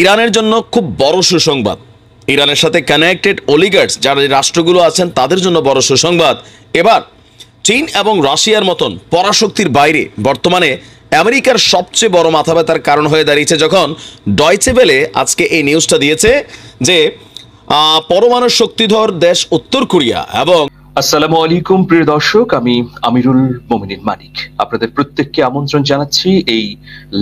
ইরানের জন্য খুব বড় সুসংবাদ। ইরানের সাথে কানেক্টেড অলিগার্স যারা রাষ্ট্রগুলো আছেন, তাদের জন্য বড় সুসংবাদ। এবার, চীন এবং রাশিয়ার মতন পরাশক্তির বাইরে বর্তমানে আমেরিকার সবচেয়ে বড় মাথা ব্যথার কারণ হয়ে দাঁড়িয়েছে যখন ডয়চে বেলে আজকে এই নিউজটা দিয়েছে যে পরমাণু শক্তিধর দেশ উত্তর কোরিয়া এবং আসসালামু আলাইকুম, প্রিয় দর্শক, আমি আমিরুল মোমিনিন মানিক। আপনাদের প্রত্যেককে আমন্ত্রণ জানাচ্ছি এই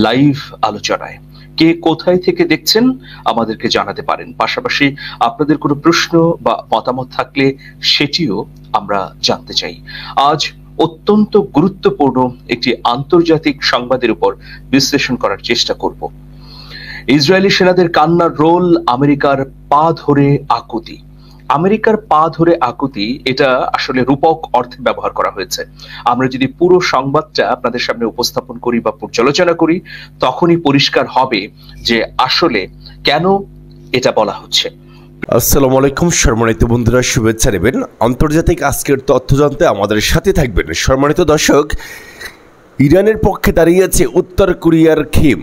লাইভ আলোচনায়। কে কোথায় থেকে দেখছেন আমাদেরকে জানাতে পারেন। পাশাপাশি আপনাদের কোনো প্রশ্ন বা মতামত থাকলে সেটিও আমরা জানতে চাই। আজ অত্যন্ত গুরুত্বপূর্ণ একটি আন্তর্জাতিক সংবাদের উপর বিশ্লেষণ করার চেষ্টা করব। ইসরায়েলি সেনাদের কান্নার রোল আমেরিকার পা ধরে আকুতি। আমেরিকার পা ধরে আকুতি, এটা আসলে রূপক অর্থে ব্যবহার করা হয়েছে। আমরা যদি পুরো সংবাদটা আপনাদের সামনে উপস্থাপন করি বা পর্যালোচনা করি, তখনই পরিষ্কার হবে যে আসলে কেন এটা বলা হচ্ছে। আসসালামু আলাইকুম, সম্মানিত বন্ধুরা, শুভেচ্ছা নেবেন। আন্তর্জাতিক আজকের তথ্য জানতে আমাদের সাথে থাকবেন সম্মানিত দর্শক। ইরানের পক্ষে দাঁড়িয়েছে উত্তর কোরিয়ার খিম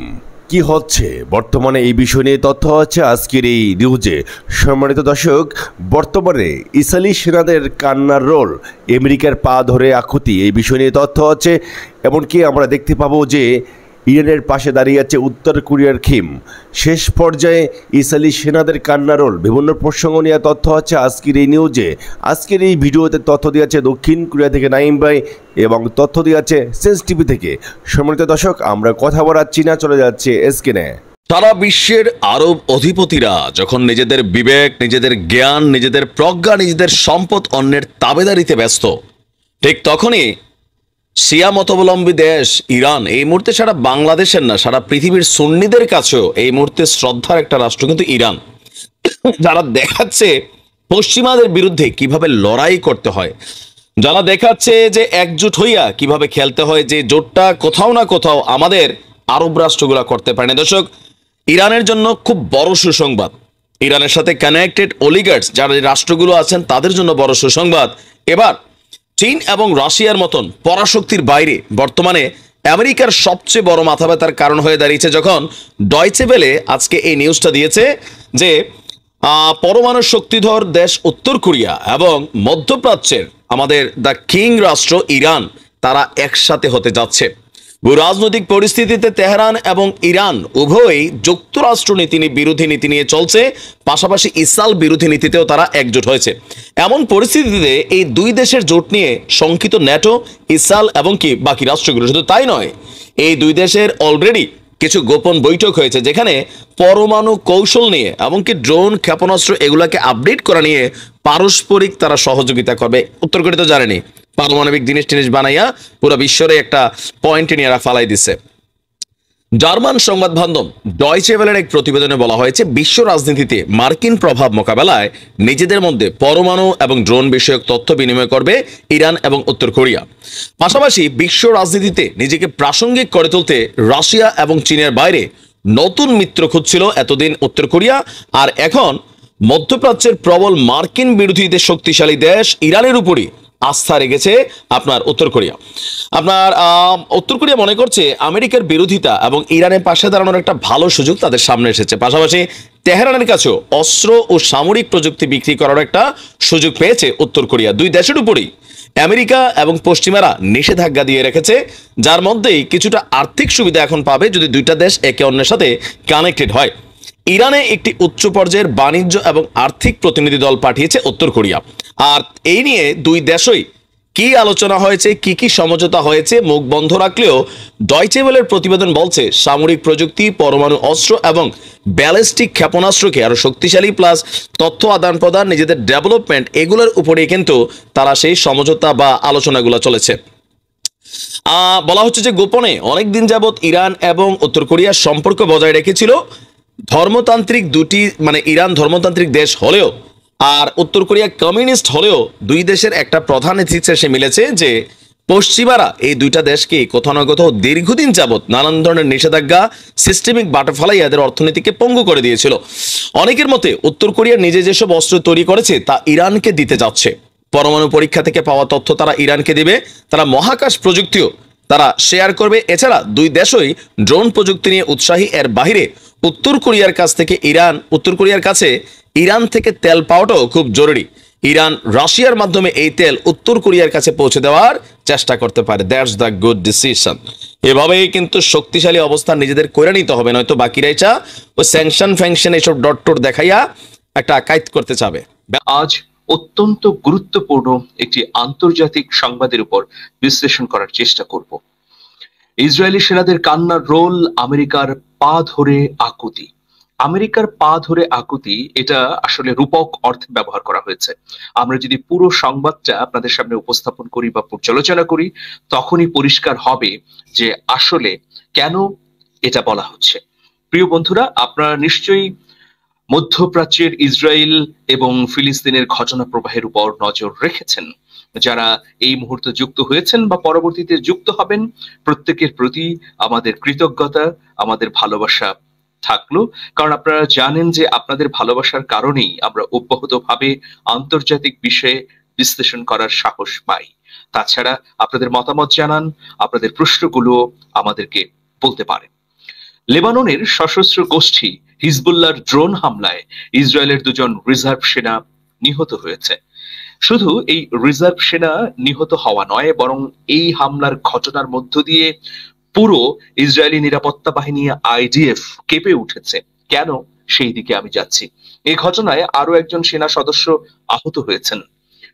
কি হচ্ছে? বর্তমানে এই বিষয় নিয়ে তথ্য আছে আজকের এই নিউজে। সম্মানিত দর্শক, বর্তমানে ইসালি সেনাদের কান্নার রোল আমেরিকার পা ধরে আকুতি, এই বিষয় নিয়ে তথ্য আছে। এমনকি আমরা দেখতে পাবো যে ইরানের পাশে দাঁড়িয়ে আছে উত্তর কোরিয়ার খিম। শেষ পর্যায়ে ইসরায়েলি সেনাদের কান্নারোল বিভিন্ন প্রসঙ্গ নিয়ে তথ্য আছে আজকের এই নিউজে। আজকের এই ভিডিওতে তথ্য দিয়েছে দক্ষিণ কোরিয়া থেকে নাইম ভাই এবং তথ্য দিয়েছে সেন্স টিভি থেকে। সম্মানিত দর্শক, আমরা কথা বলাচ্ছি না, চলে যাচ্ছে এসকেনে সারা বিশ্বের আরব অধিপতিরা যখন নিজেদের বিবেক, নিজেদের জ্ঞান, নিজেদের প্রজ্ঞা, নিজেদের সম্পদ অন্যের তাবেদারিতে ব্যস্ত, ঠিক তখনই শিয়া মতাবলম্বী দেশ ইরান, এই মুহূর্তে সারা বাংলাদেশের না, সারা পৃথিবীর সুন্নিদের কাছেও এই মুহূর্তে শ্রদ্ধার একটা রাষ্ট্র কিন্তু ইরান। যারা দেখাচ্ছে পশ্চিমাদের বিরুদ্ধে কীভাবে লড়াই করতে হয়, যারা দেখাচ্ছে যে একজোট হইয়া কীভাবে খেলতে হয়, যে জোটটা কোথাও না কোথাও আমাদের আরব রাষ্ট্রগুলা করতে পারে না। দর্শক, ইরানের জন্য খুব বড় সুসংবাদ। ইরানের সাথে কানেক্টেড অলিগার্স যারা রাষ্ট্রগুলো আছেন, তাদের জন্য বড় সুসংবাদ। এবার চীন এবং রাশিয়ার মতন পরাশক্তির বাইরে বর্তমানে আমেরিকার সবচেয়ে বড় মাথা ব্যথার কারণ হয়ে দাঁড়িয়েছে যখন ডয়চে বেলে আজকে এই নিউজটা দিয়েছে যে পরমাণু শক্তিধর দেশ উত্তর কোরিয়া এবং মধ্যপ্রাচ্যের আমাদের দ্য কিং রাষ্ট্র ইরান, তারা একসাথে হতে যাচ্ছে। রাজনৈতিক পরিস্থিতিতে তেহরান এবং ইরান উভয়ই যুক্তরাষ্ট্র নীতি বিরোধী নীতি নিয়ে চলছে, পাশাপাশি ইসরায়েল বিরোধী নীতিতেও তারা একজোট হয়েছে। এমন পরিস্থিতিতে এই দুই দেশের জোট নিয়ে শঙ্কিত ন্যাটো, ইসরায়েল এবং কি বাকি রাষ্ট্রগুলো। শুধু তাই নয়, এই দুই দেশের অলরেডি কিছু গোপন বৈঠক হয়েছে, যেখানে পরমাণু কৌশল নিয়ে এমনকি ড্রোন, ক্ষেপণাস্ত্র এগুলাকে আপডেট করা নিয়ে পারস্পরিক তারা সহযোগিতা করবে। উত্তর কোরিয়া তো জানেনি। পারমাণবিক জিনিস টিনিস বানাইয়া পুরো বিশ্বরে একটা পয়েন্ট নিয়ে ফালাই দিচ্ছে জার্মান সংবাদ মাধ্যম ডয়চে ভেলের এক প্রতিবেদনে বলা হয়েছে, বিশ্ব রাজনীতিতে মার্কিন প্রভাব মোকাবেলায় নিজেদের মধ্যে পরমাণু এবং ড্রোন বিষয়ক তথ্য বিনিময় করবে ইরান এবং উত্তর কোরিয়া। পাশাপাশি বিশ্ব রাজনীতিতে নিজেকে প্রাসঙ্গিক করে তুলতে রাশিয়া এবং চীনের বাইরে নতুন মিত্র খুঁজছিল এতদিন উত্তর কোরিয়া, আর এখন মধ্যপ্রাচ্যের প্রবল মার্কিন বিরোধীদের শক্তিশালী দেশ ইরানের উপরই আস্থা রেখেছে আপনার উত্তর কোরিয়া। আপনার উত্তর কোরিয়া মনে করছে আমেরিকার বিরোধিতা এবং ইরানের পাশে দাঁড়ানোর একটা ভালো সুযোগ তাদের সামনে এসেছে। পাশাপাশি তেহরানের কাছেও অস্ত্র ও সামরিক প্রযুক্তি বিক্রি করার একটা সুযোগ পেয়েছে উত্তর কোরিয়া। দুই দেশের উপরই আমেরিকা এবং পশ্চিমারা নিষেধাজ্ঞা দিয়ে রেখেছে, যার মধ্যেই কিছুটা আর্থিক সুবিধা এখন পাবে যদি দুইটা দেশ একে অন্যের সাথে কানেক্টেড হয়। ইরানে একটি উচ্চ পর্যায়ের বাণিজ্য এবং আর্থিক প্রতিনিধি দল পাঠিয়েছে উত্তর কোরিয়া। আর এই নিয়ে দুই দেশই কি আলোচনা হয়েছে, কি কি সমঝোতা হয়েছে, মুখ বন্ধ রাখলেও ডয়চেবেলের প্রতিবেদন বলছে, সামরিক প্রযুক্তি, পরমাণু অস্ত্র এবং ব্যালিস্টিক ক্ষেপণাস্ত্রকে আরও শক্তিশালী প্লাস তথ্য আদান প্রদান নিজেদের ডেভেলপমেন্ট এগুলোর উপরেই কিন্তু তারা সেই সমঝোতা বা আলোচনাগুলো চলেছে। বলা হচ্ছে যে গোপনে অনেক দিন যাবৎ ইরান এবং উত্তর কোরিয়ার সম্পর্ক বজায় রেখেছিল। ধর্মতান্ত্রিক দুটি মানে ইরান ধর্মতান্ত্রিক দেশ হলেও আর উত্তর কোরিয়া কমিউনিস্ট হলেও দুই দেশের একটা প্রধান এসে মিলেছে যে পশ্চিমারা এই দুইটা দেশকে কোথাও না কোথাও দীর্ঘদিন যাবৎ নানান ধরনের নিষেধাজ্ঞা সিস্টেমিক বাটাফালাই এদের অর্থনীতিকে পঙ্গু করে দিয়েছিল। অনেকের মতে উত্তর কোরিয়া নিজে যেসব অস্ত্র তৈরি করেছে তা ইরানকে দিতে যাচ্ছে। পরমাণু পরীক্ষা থেকে পাওয়া তথ্য তারা ইরানকে দিবে, তারা মহাকাশ প্রযুক্তিও তারা শেয়ার করবে। এছাড়া দুই দেশই ড্রোন প্রযুক্তি নিয়ে উৎসাহী এর বাহিরে উত্তর কোরিয়ার কাছ থেকে ইরান, উত্তর কোরিয়ার কাছে ইরান থেকে তেল পাওয়াটাও খুব জরুরি। ইরান, রাশিয়ার মাধ্যমে এই তেল উত্তর কোরিয়ার কাছে পৌঁছে দেওয়ার চেষ্টা করতে পারে। দ্যাটস দ্য গুড ডিসিশন এভাবেই কিন্তু শক্তিশালী অবস্থান নিজেদের করে নিতে হবে, নয়তো বাকিরাই চা ওই স্যাংশন ফ্যাংশন এইসব ডট টট দেখাইয়া একটা কাইত করতে চাবে। আজ অত্যন্ত গুরুত্বপূর্ণ একটি আন্তর্জাতিক সংবাদের উপর বিশ্লেষণ করার চেষ্টা করব। ইসরায়েলি সেনাদের কান্নার রোল আমেরিকার পা ধরে আকুতি। আমেরিকার পা ধরে আকুতি, এটা আসলে রূপক অর্থে ব্যবহার করা হয়েছে। আমরা যদি পুরো সংবাদটা আপনাদের সামনে উপস্থাপন করি বা পর্যালোচনা করি, তখনই পরিষ্কার হবে যে আসলে কেন এটা বলা হচ্ছে। প্রিয় বন্ধুরা, আপনারা নিশ্চয়ই মধ্যপ্রাচ্যের ইসরায়েল এবং ফিলিস্তিনের ঘটনা প্রবাহের উপর নজর রেখেছেন। যারা এই মুহূর্তে যুক্ত হয়েছেন বা পরবর্তীতে যুক্ত হবেন, প্রত্যেকের প্রতি আমাদের কৃতজ্ঞতা, আমাদের ভালোবাসা থাকল। কারণ আপনারা জানেন যে আপনাদের ভালোবাসার কারণেই আমরা অব্যাহতভাবে আন্তর্জাতিক বিষয়ে বিশ্লেষণ করার সাহস পাই। তাছাড়া আপনাদের মতামত জানান, আপনাদের প্রশ্নগুলো আমাদেরকে বলতে পারেন। লেবাননের সশস্ত্র গোষ্ঠী হিজবুল্লাহর ড্রোন হামলায় ইসরায়েলের দুজন রিজার্ভ সেনা নিহত হয়েছে। শুধু এই রিজার্ভ সেনা নিহত হওয়া নয়, বরং এই হামলার ঘটনার মধ্য দিয়ে পুরো ইসরায়েলি নিরাপত্তা বাহিনী আইডিএফ কেঁপে উঠেছে। কেন? সেই দিকে আমি যাচ্ছি। এই ঘটনায় আরও একজন সেনা সদস্য আহত হয়েছেন।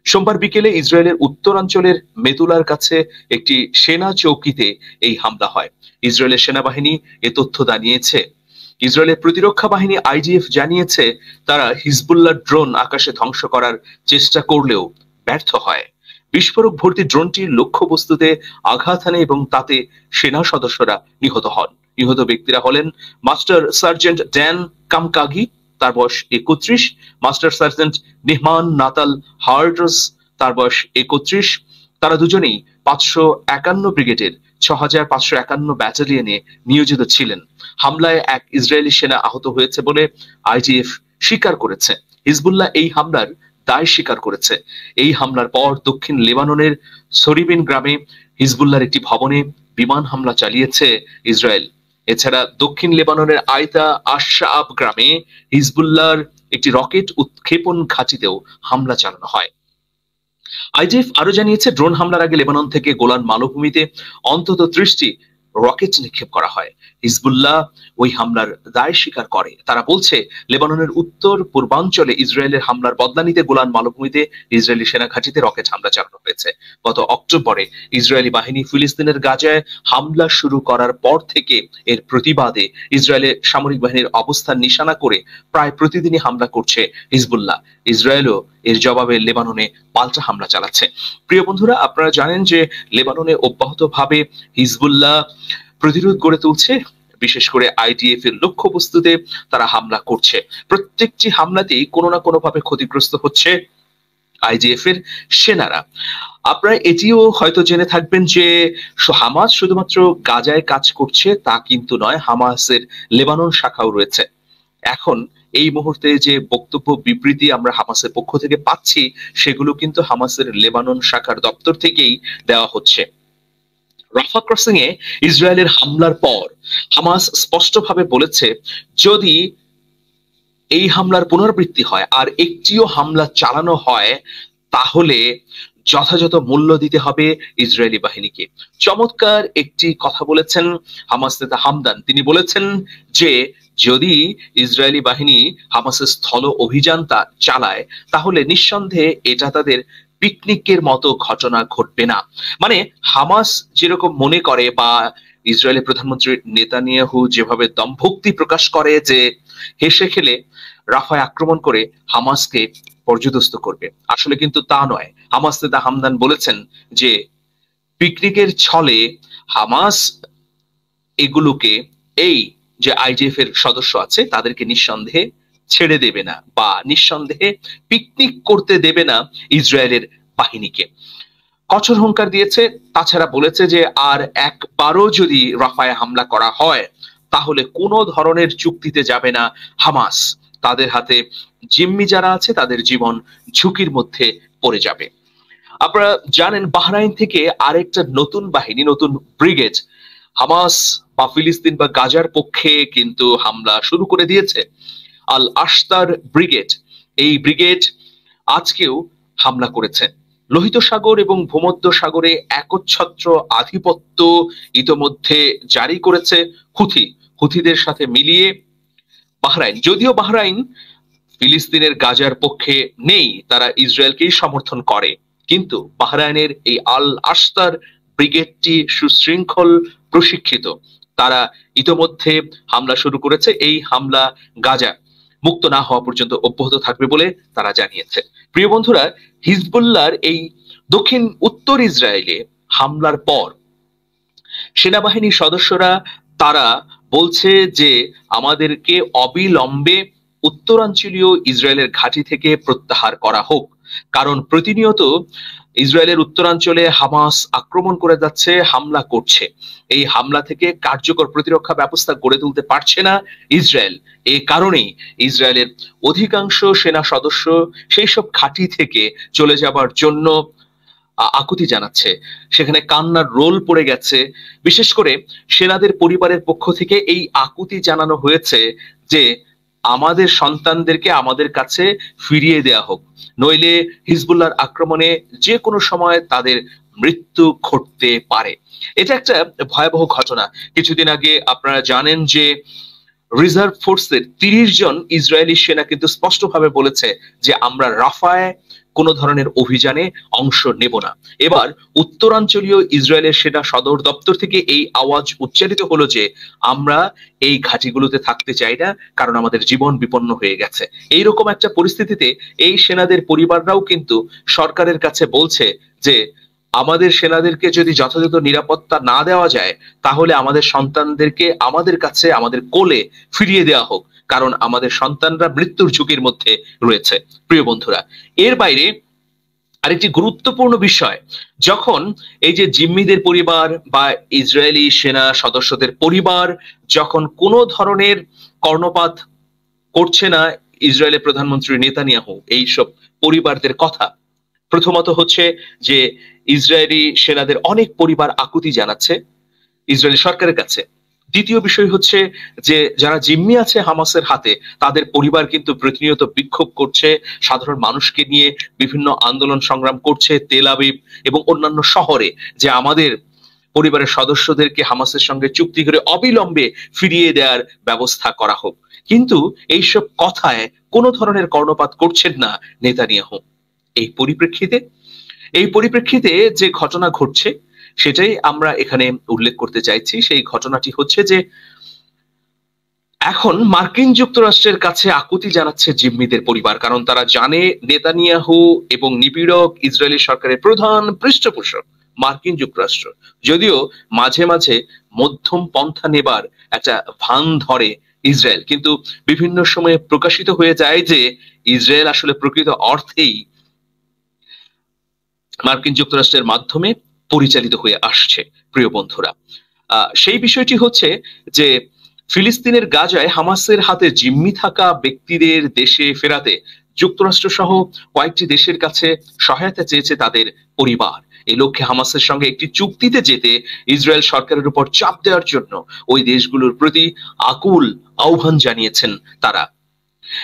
সোমবার বিকেলে ইসরায়েলের উত্তরাঞ্চলের মেতুলার কাছে একটি সেনা চৌকিতে এই হামলা হয়। ইসরায়েলের সেনাবাহিনী এ তথ্য জানিয়েছে। ইসরায়েলের প্রতিরক্ষা বাহিনী আইডিএফ জানিয়েছে, তারা হিজবুল্লাহ ড্রোন আকাশে ধ্বংস করার চেষ্টা করলেও ব্যর্থ হয়। বিস্ফোরক ভর্তি ড্রোনটির লক্ষ্যবস্তুতে আঘাত হানে এবং তাতে সেনা সদস্যরা নিহত হন। নিহত ব্যক্তিরা হলেন মাস্টার সার্জেন্ট ড্যান কামকাগি, তার বয়স একত্রিশ, মাস্টার সার্জেন্ট নিহমান নাতাল হার্ডস, তার বয়স একত্রিশ। তারা দুজনেই পাঁচশো একান্ন ব্রিগেডের ছ হাজার পাঁচশো একান্ন ব্যাটালিয়নে নিয়োজিত ছিলেন। হামলায় এক ইসরায়েলি সেনা আহত হয়েছে বলে আইজিএফ স্বীকার করেছে। হিজবুল্লাহ এই হামলার দায় স্বীকার করেছে। এই হামলার পর দক্ষিণ লেবাননের সরিবিন গ্রামে হিজবুল্লাহর একটি ভবনে বিমান হামলা চালিয়েছে ইসরায়েল। এছাড়া দক্ষিণ লেবাননের আয়তা আশাব গ্রামে হিজবুল্লাহর একটি রকেট উৎক্ষেপণ ঘাঁটিতেও হামলা চালানো হয়। আইজিএফ আরও জানিয়েছে, ড্রোন হামলার আগে লেবানন থেকে গোলান মালভূমিতে অন্তত ত্রিশটি রকেট নিক্ষেপ করা হয়। হিজবুল্লাহ ওই হামলার দায় স্বীকার করে। তারা বলছে, লেবাননের উত্তর পূর্বাঞ্চলে ইসরায়েলের হামলার বদলা নিতে গোলান মালভূমিতে ইসরায়েলি সেনা ঘাঁটিতে রকেট হামলা চালানো হয়েছে। গত অক্টোবরে ইসরায়েলি বাহিনী ফিলিস্তিনের গাজায় হামলা শুরু করার পর থেকে এর প্রতিবাদে ইসরায়েলের সামরিক বাহিনীর অবস্থান নিশানা করে প্রায় প্রতিদিনই হামলা করছে হিজবুল্লাহ। ইসরায়েলও এর জবাবে লেবাননে পাল্টা হামলা চালাচ্ছে। প্রিয় বন্ধুরা, আপনারা জানেন যে লেবাননে অব্যাহতভাবে হিজবুল্লাহ প্রতিরোধ গড়ে তুলছে। বিশেষ করে আইডিএফ এর লক্ষ্যবস্তুতে তারা হামলা করছে। প্রত্যেকটি হামলাতেই কোনো না কোনো ভাবে ক্ষতিগ্রস্ত হচ্ছে আইডিএফ এর সেনারা। আপনারা এটিও হয়তো জেনে থাকবেন যে হামাস শুধুমাত্র গাজায় কাজ করছে তা কিন্তু নয়, হামাসের লেবানন শাখাও রয়েছে। এখন এই মুহূর্তে যে বক্তব্য বিবৃতি আমরা হামাসের পক্ষ থেকে পাচ্ছি, সেগুলো কিন্তু হামাসের লেবানন শাখার দপ্তর থেকেই দেওয়া হচ্ছে। রাফা ক্রসিং এ ইসরায়েলের হামলার পর হামাস স্পষ্টভাবে বলেছে, যদি এই হামলার পুনরাবৃত্তি হয় আর একটিও হামলা চালানো হয়, তাহলে যথাযথ মূল্য দিতে হবে ইসরায়েলি বাহিনীকে। চমৎকার একটি কথা বলেছেন হামাস নেতা হামদান। তিনি বলেছেন যে যদি ইসরায়েলি বাহিনী হামাসের স্থল অভিযান চালায়, তাহলে নিঃসন্দেহে এটা তাদের পিকনিকের মতো ঘটনা ঘটবে না। মানে হামাস যেরকম মনে করে বা ইসরায়েলের প্রধানমন্ত্রী নেতানিয়াহু যেভাবে দম্ভক্তি প্রকাশ করে যে হেসে খেলে রাফায় আক্রমণ করে হামাসকে পর্যদস্ত করবে। আসলে কিন্তু তা নয়। হামাস নেতা হামদান বলেছেন যে পিকনিকের ছলে হামাস এগুলোকে এই যে আইজিএফ এর সদস্য আছে, তাদেরকে নিঃসন্দেহে ছেড়ে দেবে না বা নিঃসন্দেহে পিকনিক করতে দেবে না ইসরায়েলের বাহিনীকে। কঠোর হুঙ্কার দিয়েছে, তাছাড়া বলেছে যে আর একবারও যদি রাফায় হামলা করা হয়, তাহলে কোনো ধরনের চুক্তিতে যাবে না হামাস। তাদের হাতে জিম্মি যারা আছে, তাদের জীবন ঝুঁকির মধ্যে পড়ে যাবে। আপনারা জানেন, বাহরাইন থেকে আরেকটা নতুন বাহিনী, নতুন ব্রিগেড হামাস বা ফিলিস্তিন বা গাজার পক্ষে কিন্তু হামলা শুরু করে দিয়েছে। আল আশতার ব্রিগেড, এই ব্রিগেড আজকেও হামলা করেছে। লোহিত সাগর এবং ভূমধ্য সাগরে একচ্ছত্র আধিপত্য ইতোমধ্যে জারি করেছে হুথি। হুথিদের সাথে মিলিয়ে বাহরাইন। যদিও বাহরাইন ফিলিস্তিনের গাজার পক্ষে নেই, তারা ইসরায়েলকেই সমর্থন করে। কিন্তু বাহরাইনের এই আল আস্তার ব্রিগেডটি সুশৃঙ্খল প্রশিক্ষিত। তারা ইতোমধ্যে হামলা শুরু করেছে, এই হামলা গাজা মুক্ত না হওয়া পর্যন্ত অব্যাহত থাকবে বলে তারা জানিয়েছে। প্রিয় বন্ধুরা, হিজবুল্লাহর এই দক্ষিণ উত্তর ইসরায়েলে হামলার পর সেনাবাহিনীর সদস্যরা, তারা বলছে যে আমাদেরকে অবিলম্বে উত্তরাঞ্চলীয় ইসরায়েলের ঘাঁটি থেকে প্রত্যাহার করা হোক। কারণ প্রতিনিয়ত ইসরায়েলের উত্তরাঞ্চলে হামাস আক্রমণ করে যাচ্ছে, হামলা করছে। এই হামলা থেকে কার্যকর প্রতিরক্ষা ব্যবস্থা গড়ে তুলতে পারছে না ইসরায়েল। এই কারণেই ইসরায়েলের অধিকাংশ সেনা সদস্য সেই সব ঘাঁটি থেকে চলে যাবার জন্য আকুতি জানাচ্ছে। সেখানে কান্নার রোল পড়ে গেছে। বিশেষ করে সেনাদের পরিবারের পক্ষ থেকে এই আকুতি জানানো হয়েছে যে আমাদের সন্তানদেরকে আমাদের কাছে ফিরিয়ে দেয়া হোক। নইলে হিজবুল্লাহর আক্রমণে যে কোনো সময় তাদের মৃত্যু ঘটতে পারে। এটা একটা ভয়াবহ ঘটনা। কিছুদিন আগে আপনারা জানেন যে রিজার্ভ ফোর্সের তিরিশ জন ইসরায়েলি সেনা কিন্তু স্পষ্টভাবে বলেছে যে আমরা রাফায় কোনো ধরনের অভিযানে অংশ নেব না। এবার উত্তরাঞ্চলীয় ইসরায়েলের সেনা সদর দপ্তর থেকে এই আওয়াজ উচ্চারিত হলো যে, আমরা এই ঘাঁটিগুলোতে থাকতে চাই না, কারণ আমাদের জীবন বিপন্ন হয়ে গেছে। এইরকম একটা পরিস্থিতিতে এই সেনাদের পরিবাররাও কিন্তু সরকারের কাছে বলছে যে, আমাদের সেনাদেরকে যদি যথাযথ নিরাপত্তা না দেওয়া যায়, তাহলে আমাদের সন্তানদেরকে আমাদের কাছে, আমাদের কোলে ফিরিয়ে দেওয়া হোক। কারণ আমাদের সন্তানরা মৃত্যুর ঝুঁকির মধ্যে রয়েছে। প্রিয় বন্ধুরা, এর বাইরে আরেকটি গুরুত্বপূর্ণ বিষয়, যখন এই যে জিম্মিদের পরিবার বা ইসরায়েলি সেনা সদস্যদের পরিবার যখন কোনো ধরনের কর্ণপাত করছে না ইসরায়েলের প্রধানমন্ত্রী নেতানিয়াহু, এইসব পরিবারদের কথা, প্রথমত হচ্ছে যে ইসরায়েলি সেনাদের অনেক পরিবার আকুতি জানাচ্ছে, ইসরায়েলি সরকারের কাছে। দ্বিতীয় বিষয় হচ্ছে যে যারা জিম্মি আছে হামাসের হাতে, তাদের পরিবার কিন্তু প্রতিনিয়ত বিক্ষোভ করছে, সাধারণ মানুষকে নিয়ে বিভিন্ন আন্দোলন সংগ্রাম করছে তেল এবং অন্যান্য শহরে, যে আমাদের পরিবারের সদস্যদেরকে হামাসের সঙ্গে চুক্তি করে অবিলম্বে ফিরিয়ে দেওয়ার ব্যবস্থা করা হোক। কিন্তু এইসব কথায় কোনো ধরনের কর্ণপাত করছেন না নেতানিয়াহু। এই পরিপ্রেক্ষিতে এই পরিপ্রেক্ষিতে যে ঘটনা ঘটছে সেটাই আমরা এখানে উল্লেখ করতে চাইছি। সেই ঘটনাটি হচ্ছে যে, এখন মার্কিন যুক্তরাষ্ট্রের কাছে আকুতি জানাচ্ছে জিম্মিদের পরিবার, কারণ তারা জানে নেতানিয়াহু এবং নিপীড়ক ইসরায়েলি সরকারের প্রধান পৃষ্ঠপোষক মার্কিন যুক্তরাষ্ট্র। যদিও মাঝে মাঝে মধ্যম পন্থা নেবার একটা ভান ধরে ইসরায়েল, কিন্তু বিভিন্ন সময়ে প্রকাশিত হয়ে যায় যে ইসরায়েল আসলে প্রকৃত অর্থেই মার্কিন যুক্তরাষ্ট্রের মাধ্যমে পরিচালিত হয়ে আসছে, প্রিয় বন্ধুরা। সেই বিষয়টি হচ্ছে যে, ফিলিস্তিনের গাজায় হামাসের হাতে জিম্মি থাকা ব্যক্তিদের দেশে ফেরাতে যুক্তরাষ্ট্র সহ কয়েকটি দেশের কাছে সহায়তা চেয়েছে তাদের পরিবার। এই লক্ষ্যে হামাসের সঙ্গে একটি চুক্তিতে যেতে ইসরায়েল সরকারের উপর চাপ দেওয়ার জন্য ওই দেশগুলোর প্রতি আকুল আহ্বান জানিয়েছেন তারা।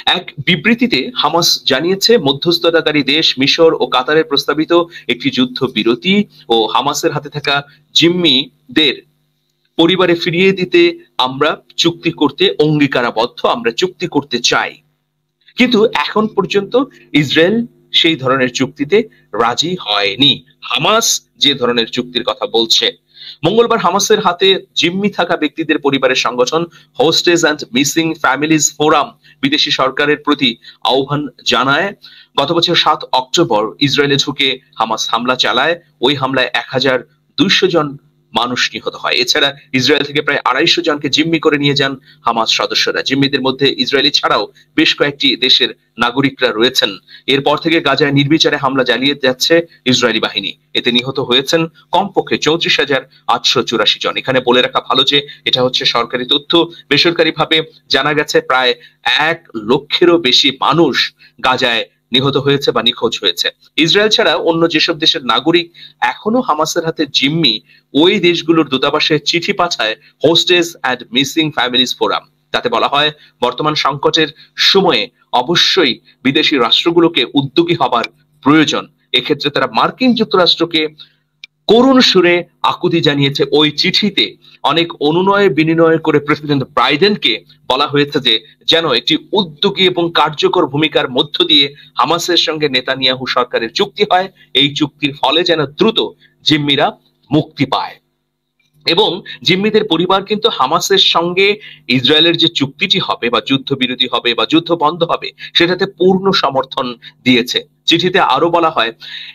এক বিবৃতিতে হামাস জানিয়েছে, মধ্যস্থতাকারী দেশ মিশর ও কাতারের প্রস্তাবিত একটি যুদ্ধ বিরতি ও হামাসের হাতে থাকা জিম্মিদের পরিবারে ফিরিয়ে দিতে আমরা চুক্তি করতে অঙ্গীকারাবদ্ধ, আমরা চুক্তি করতে চাই। কিন্তু এখন পর্যন্ত ইসরায়েল সেই ধরনের চুক্তিতে রাজি হয়নি। হামাস যে ধরনের চুক্তির কথা বলছে। মঙ্গলবার হামাসের হাতে জিম্মি থাকা ব্যক্তিদের পরিবারের সংগঠন hostage and missing families forum বিদেশি সরকারের প্রতি আহ্বান জানায়। গত বছর সাত অক্টোবর ইসরায়েলে ঝুঁকে হামাস হামলা চালায়। ওই হামলায় এক হাজার দুইশো জন মানুষ নিহত হয়। এছাড়া ইসরায়েল থেকে প্রায় আড়াইশো জনকে জিম্মি করে নিয়ে যান হামাস সদস্যরা। জিম্মিদের মধ্যে ইসরায়েলি ছাড়াও বেশ কয়েকটি দেশের নাগরিকরা রয়েছেন। এরপর থেকে গাজায় নির্বিচারে হামলা চালিয়ে যাচ্ছে ইসরায়েলি বাহিনী। এতে নিহত হয়েছেন কমপক্ষে চৌত্রিশ হাজার আটশো চুরাশি জন। এখানে বলে রাখা ভালো যে এটা হচ্ছে সরকারি তথ্য। বেসরকারি ভাবে জানা গেছে প্রায় এক লক্ষেরও বেশি মানুষ গাজায় নিহত হয়েছে বা নিখোঁজ হয়েছে। ইসরায়েল ছাড়া অন্য যেসব দেশের নাগরিক এখনও হামাসের হাতে জিম্মি, ওই দেশগুলোর দূতাবাসে চিঠি পাঠায় hostage and missing families forum. তাতে বলা হয়, বর্তমান সংকটের সময়ে অবশ্যই বিদেশি রাষ্ট্রগুলোকে উদ্যোগী হবার প্রয়োজন। এক্ষেত্রে তারা মার্কিন যুক্তরাষ্ট্রকে করুণ সুরে আকুতি জানিয়েছে ওই চিঠিতে। অনেক অনুনয়ে বিনিময় করে প্রেসিডেন্ট বাইডেনকে বলা হয়েছে যে, যেন একটি উদ্যোগী এবং কার্যকর ভূমিকার মধ্য দিয়ে হামাসের সঙ্গে নেতানিয়াহু সরকারের চুক্তি হয়। এই চুক্তির ফলে যেন দ্রুত জিম্মিরা মুক্তি পায়। এবং জিম্মিদের পরিবার কিন্তু হামাসের সঙ্গে ইসরায়েলের যে চুক্তিটি হবে বা যুদ্ধবিরতি হবে বা যুদ্ধ বন্ধ হবে, সেটাতে পূর্ণ সমর্থন দিয়েছে। চিঠিতে আরও বলা হয়,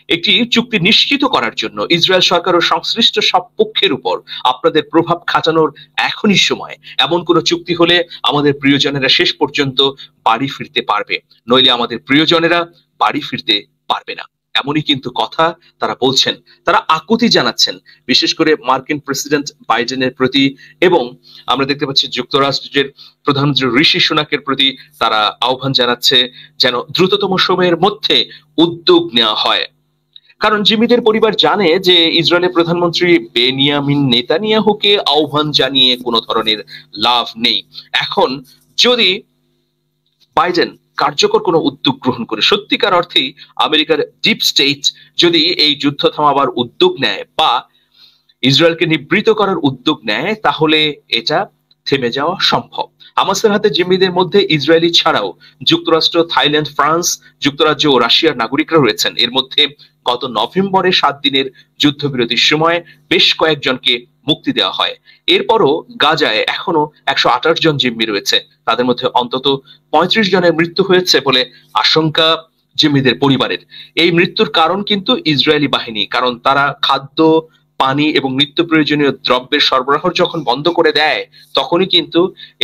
একটি চুক্তি নিশ্চিত করার জন্য ইসরায়েল সরকার ও সংশ্লিষ্ট সব পক্ষের উপর আপনাদের প্রভাব খাটানোর এখনই সময়। এমন কোন চুক্তি হলে আমাদের প্রিয়জনেরা শেষ পর্যন্ত বাড়ি ফিরতে পারবে। নইলে আমাদের প্রিয়জনেরা বাড়ি ফিরতে পারবে না। এমনই কিন্তু কথা তারা বলছেন। তারা আকুতি জানাচ্ছেন, বিশেষ করে মার্কিন প্রেসিডেন্ট বাইডেনের প্রতি এবং আমরা দেখতে পাচ্ছি যুক্তরাষ্ট্রের প্রধানমন্ত্রী ঋষি সুনাকের প্রতি তারা আহ্বান জানাচ্ছে যেন দ্রুততম সময়ের মধ্যে উদ্যোগ নেওয়া হয়। কারণ জিমিদের পরিবার জানে যে ইসরায়েলের প্রধানমন্ত্রী বেনিয়ামিন নেতানিয়াহুকে আহ্বান জানিয়ে কোনো ধরনের লাভ নেই। এখন যদি বাইডেন কার্যকর কোনো উদ্যোগ গ্রহণ করে। সত্যিকার অর্থেই আমেরিকার ডিপ স্টেট যদি এই যুদ্ধ থামাবার উদ্যোগ নেয় বা ইসরায়েলকে নিবৃত করার উদ্যোগ নেয়, তাহলে এটা থেমে যাওয়া সম্ভব। হামাসের হাতে জিম্মিদের মধ্যে ইসরায়েলি ছাড়াও যুক্তরাষ্ট্র, থাইল্যান্ড, ফ্রান্স, যুক্তরাজ্য ও রাশিয়ার নাগরিকরা রয়েছেন। এর মধ্যে গত নভেম্বরে সাত দিনের যুদ্ধবিরতির সময় বেশ কয়েকজনকে মুক্তি দেওয়া হয়। এরপরও গাজায় এখনও একশো আঠাশ জন জিম্মি রয়েছে। তাদের মধ্যে অন্তত পঁয়ত্রিশ জনের মৃত্যু হয়েছে বলে আশঙ্কা জিম্মিদের পরিবারের। এই মৃত্যুর কারণ কিন্তু ইসরায়েলি বাহিনী, কারণ তারা খাদ্য, পানি এবং নিত্য প্রয়োজনীয় দ্রব্যের সরবরাহ যখন বন্ধ করে দেয়, তখনই কিন্তু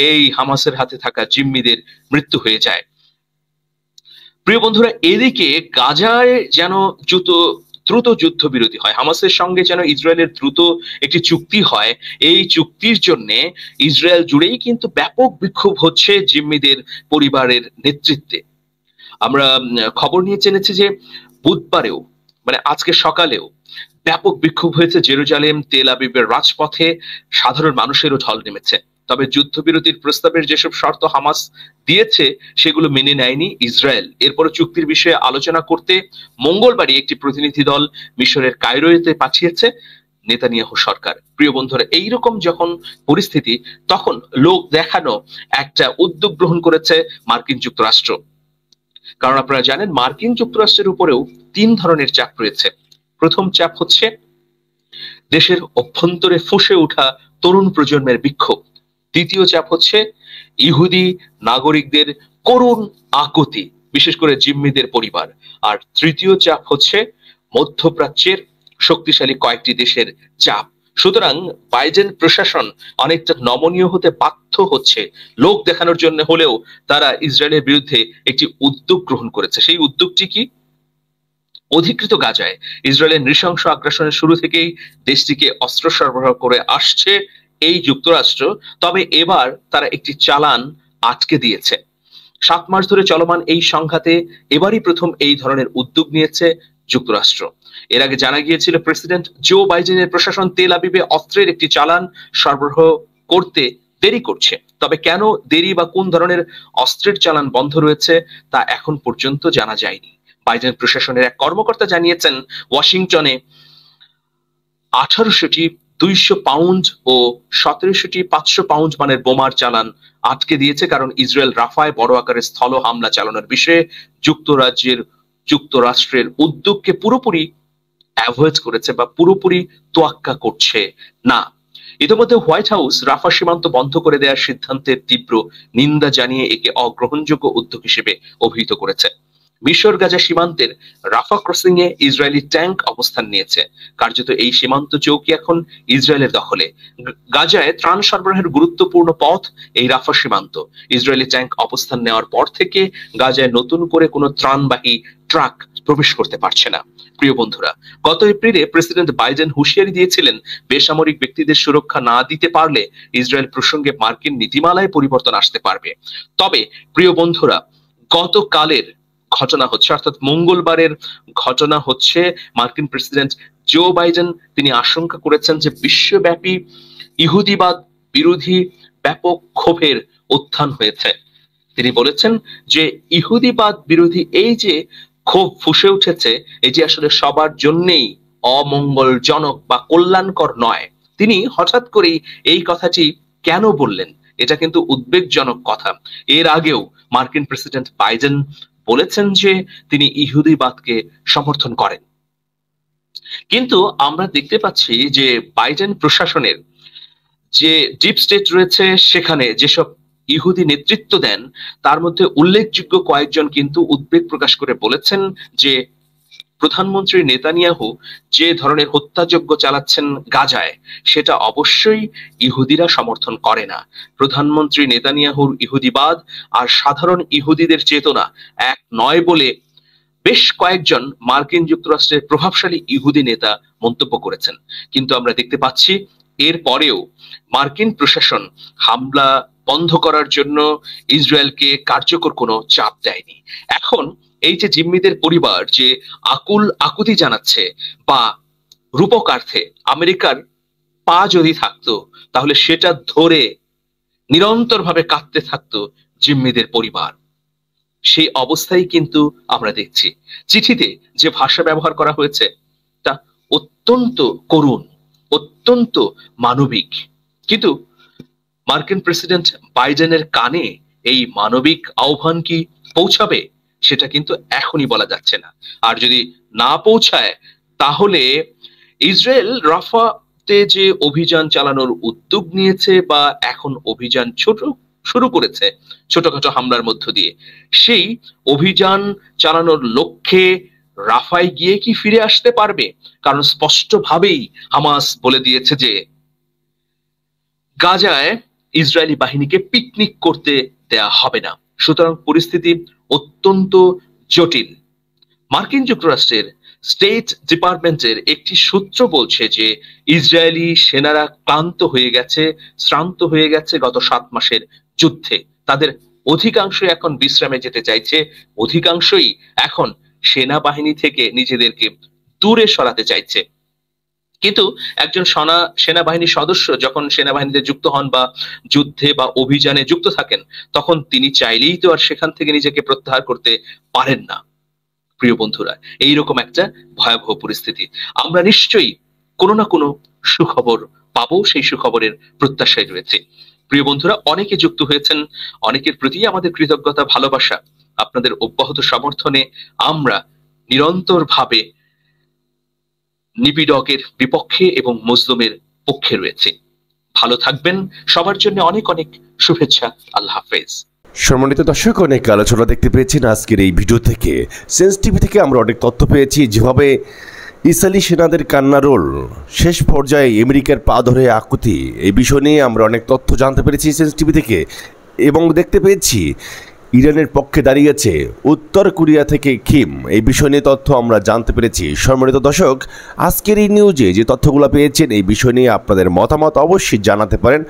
এই হামাসের হাতে থাকা জিম্মিদের মৃত্যু হয়ে যায়। প্রিয় বন্ধুরা, এদিকে গাজায় যেন দ্রুত দ্রুত যুদ্ধবিরতি হয়। হামাসের সঙ্গে যেন ইসরায়েলের দ্রুত একটি চুক্তি হয়, এই চুক্তির জন্য ইসরায়েল জুড়েই কিন্তু ব্যাপক বিক্ষোভ হচ্ছে জিম্মিদের পরিবারের নেতৃত্বে। আমরা খবর নিয়ে জেনেছি যে বুধবারেও মানে আজকে সকালেও ব্যাপক বিক্ষোভ হয়েছে জেরুজালেম, তেল আবিবের রাজপথে সাধারণ মানুষেরও ঢল নেমেছে। তবে যুদ্ধবিরতির প্রস্তাবের যেসব শর্ত হামাস দিয়েছে, সেগুলো মেনে নেয়নি ইসরায়েল। এরপর চুক্তির বিষয়ে আলোচনা করতে মঙ্গলবারই একটি প্রতিনিধি দল মিশরের কায়রোতে পাঠিয়েছে নেতানিয়াহু সরকার। প্রিয় বন্ধুরা, এইরকম যখন পরিস্থিতি, তখন লোক দেখানো একটা উদ্যোগ গ্রহণ করেছে মার্কিন যুক্তরাষ্ট্র। কারণ আপনারা জানেন, মার্কিন যুক্তরাষ্ট্রের উপরেও তিন ধরনের চাপ রয়েছে। প্রথম চাপ হচ্ছে, দেশের অভ্যন্তরে ফুসে ওঠা তরুণ প্রজন্মের বিক্ষোভ। দ্বিতীয় চাপ হচ্ছে ইহুদি নাগরিকদের করুণ আকুতি, বিশেষ করে জিম্মিদের পরিবার। আর তৃতীয় চাপ হচ্ছে মধ্যপ্রাচ্যের শক্তিশালী কয়েকটি দেশের চাপ। সুতরাং বাইডেন প্রশাসন অনেকটা নমনীয় হতে বাধ্য হচ্ছে। লোক দেখানোর জন্য হলেও তারা ইসরায়েলের বিরুদ্ধে একটি উদ্যোগ গ্রহণ করেছে। সেই উদ্যোগটি কি? অধিকৃত গাজায়। ইসরায়েলের নৃশংস আগ্রাসনের শুরু থেকেই দেশটিকে অস্ত্র সরবরাহ করে আসছে এই যুক্তরাষ্ট্র, তবে এবার তারা একটি চালান আটকে দিয়েছে। সাত মাস ধরে চলমান এই সংঘাতে এবারই প্রথম এই ধরনের উদ্যোগ নিয়েছে যুক্তরাষ্ট্র। এর আগে জানা গিয়েছিল, প্রেসিডেন্ট জো বাইডেনের প্রশাসন তেল আবিবে অস্ত্রের একটি চালান সরবরাহ করতে দেরি করছে। তবে কেন দেরি বা কোন ধরনের অস্ত্রের চালান বন্ধ রয়েছে, তা এখন পর্যন্ত জানা যায়নি। বাইডেন প্রশাসনের এক কর্মকর্তা জানিয়েছেন, ওয়াশিংটনে আঠারোশোটি দুইশো পাউন্ড ও সতেরোশোটি পাঁচশো পাউন্ড মানের বোমার চালান আটকে দিয়েছে, কারণ ইসরায়েল রাফায় বড় আকারের স্থল হামলা চালানোর বিষয়ে যুক্তরাজ্যের, যুক্তরাষ্ট্রের উদ্যোগকে পুরোপুরি অ্যাভয়েড করেছে বা পুরোপুরি তোয়াক্কা করছে না। ইতিমধ্যে হোয়াইট হাউস রাফা সীমান্ত বন্ধ করে দেওয়ার সিদ্ধান্তের তীব্র নিন্দা জানিয়ে একে অগ্রহণযোগ্য উদ্যোগ হিসেবে অভিহিত করেছে। মিশর গাজা সীমান্তের রাফা ক্রসিং এ ইসরায়েলি ট্যাঙ্ক অবস্থান নিয়েছে। কার্যত এই সীমান্ত চৌকি এখন ইসরায়েলের দখলে। গাজায় ত্রাণ সরবরাহের গুরুত্বপূর্ণ পথ এই রাফা সীমান্ত। ইসরায়েলি ট্যাঙ্ক অবস্থান নেওয়ার পর থেকে গাজায় নতুন করে কোনো ত্রাণবাহী ট্রাক প্রবেশ করতে পারছে না। প্রিয় বন্ধুরা, গত এপ্রিলে প্রেসিডেন্ট বাইডেন হুঁশিয়ারি দিয়েছিলেন, বেসামরিক ব্যক্তিদের সুরক্ষা না দিতে পারলে ইসরায়েল প্রসঙ্গে মার্কিন নীতিমালায় পরিবর্তন আসতে পারবে। তবে, প্রিয় বন্ধুরা, গতকালের ঘটনা হচ্ছে, অর্থাৎ মঙ্গলবারের ঘটনা হচ্ছে, মার্কিন প্রেসিডেন্ট জো বাইডেন, তিনি আশঙ্কা করেছেন যে বিশ্বব্যাপী ইহুদিবাদ বিরোধী ব্যাপক ক্ষোভের উত্থান হয়েছে। তিনি বলেছেন যে ইহুদিবাদ বিরোধী এই যে ক্ষোভ ফুসে উঠেছে, এটি আসলে সবার জন্যেই অমঙ্গলজনক বা কল্যাণকর নয়। তিনি হঠাৎ করেই এই কথাটি কেন বললেন? এটা কিন্তু উদ্বেগজনক কথা। এর আগেও মার্কিন প্রেসিডেন্ট বাইডেন বলেছেন যে তিনি ইহুদিবাদকে সমর্থন করেন। কিন্তু আমরা দেখতে পাচ্ছি যে বাইডেন প্রশাসনের যে ডিপ স্টেট রয়েছে, সেখানে যেসব ইহুদি নেতৃত্ব দেন, তার মধ্যে উল্লেখযোগ্য কয়েকজন কিন্তু উদ্বেগ প্রকাশ করে বলেছেন যে প্রধানমন্ত্রী নেতানিয়াহু যে ধরনের হত্যাযজ্ঞ চালাচ্ছেন গাজায়, সেটা অবশ্যই ইহুদিরা সমর্থন করে না। প্রধানমন্ত্রী নেতানিয়াহুর ইহুদিবাদ আর সাধারণ ইহুদিদের চেতনা এক নয় বলে বেশ কয়েকজন মার্কিন যুক্তরাষ্ট্রের প্রভাবশালী ইহুদি নেতা মন্তব্য করেছেন। কিন্তু আমরা দেখতে পাচ্ছি এর পরেও মার্কিন প্রশাসন হামলা বন্ধ করার জন্য ইসরায়েলকে কার্যকর কোনো চাপ দেয়নি। এখন এই যে জিম্মিদের পরিবার যে আকুল আকুতি জানাচ্ছে বা রূপকার্থে আমেরিকার পা যদি থাকতো, তাহলে সেটা ধরে নিরন্তরভাবে কাঁদতে থাকতো জিম্মিদের পরিবার। সেই অবস্থায় কিন্তু আমরা দেখছি। চিঠিতে যে ভাষা ব্যবহার করা হয়েছে, তা অত্যন্ত করুণ, অত্যন্ত মানবিক। কিন্তু মার্কিন প্রেসিডেন্ট বাইডেনের কানে এই মানবিক আহ্বান কি পৌঁছাবে? সেটা কিন্তু এখনই বলা যাচ্ছে না। আর যদি না পৌঁছায়, তাহলে ইসরায়েল রাফাতে যে অভিযান চালানোর উদ্যোগ নিয়েছে বা এখন অভিযান ছোট, শুরু করেছে ছোটখাটো হামলার মধ্য দিয়ে, সেই অভিযান চালানোর লক্ষ্যে রাফায় গিয়ে কি ফিরে আসতে পারবে? কারণ স্পষ্টভাবেই হামাস বলে দিয়েছে যে, গাজায় ইসরায়েলি বাহিনীকে পিকনিক করতে দেয়া হবে না। সুতরাং পরিস্থিতি অত্যন্ত জটিল। মার্কিন যুক্তরাষ্ট্রের স্টেট ডিপার্টমেন্টের একটি সূত্র বলছে যে ইসরায়েলি সেনারা ক্লান্ত হয়ে গেছে, শ্রান্ত হয়ে গেছে গত সাত মাসের যুদ্ধে। তাদের অধিকাংশ এখন বিশ্রামে যেতে চাইছে, অধিকাংশই এখন সেনাবাহিনী থেকে নিজেদেরকে দূরে সরাতে চাইছে। কিন্তু একজন সেনা, সেনাবাহিনীর সদস্য যখন সেনাবাহিনীতে যুক্ত হন বা যুদ্ধে বা অভিযানে যুক্ত থাকেন, তখন তিনি চাইলেই তো আর সেখান থেকে নিজেকে প্রত্যাহার করতে পারেন না, প্রিয় বন্ধুরা। এইরকম একটা ভয়াবহ পরিস্থিতি। আমরা নিশ্চয়ই কোনো না কোনো সুখবর পাবো, সেই সুখবরের প্রত্যাশায় রয়েছে। প্রিয় বন্ধুরা, অনেকে যুক্ত হয়েছেন, অনেকের প্রতি আমাদের কৃতজ্ঞতা, ভালোবাসা, আপনাদের অব্যাহত সমর্থনে আমরা নিরন্তর ভাবে নিবিডকের বিপক্ষে এবং মজলুমের পক্ষে রয়েছে। ভালো থাকবেন। সবার জন্য অনেক অনেক শুভেচ্ছা। আল্লাহ হাফেজ। সম্মানিত দর্শক, অনেক আলোচনা দেখতে পেয়েছেন আজকের এই ভিডিও থেকে। সেন্স টিভি থেকে আমরা অনেক তথ্য পেয়েছি যেভাবে ইসরায়েলি সেনাদের কান্না রোল শেষ পর্যায়ে আমেরিকার পা ধরে আকুতি। এই বিষয় নিয়ে আমরা অনেক তথ্য জানতে পেরেছি সেন্স টিভি থেকে এবং দেখতে পেয়েছি ইরানের পক্ষে দাঁড়িয়েছে উত্তর কোরিয়া থেকে কিম। এই বিষয় নিয়ে তথ্য আমরা জানতে পেরেছি। সম্মানিত দর্শক, আজকের এই নিউজে যে তথ্যগুলো পেয়েছেন, এই বিষয় নিয়ে আপনাদের মতামত অবশ্যই জানাতে পারেন।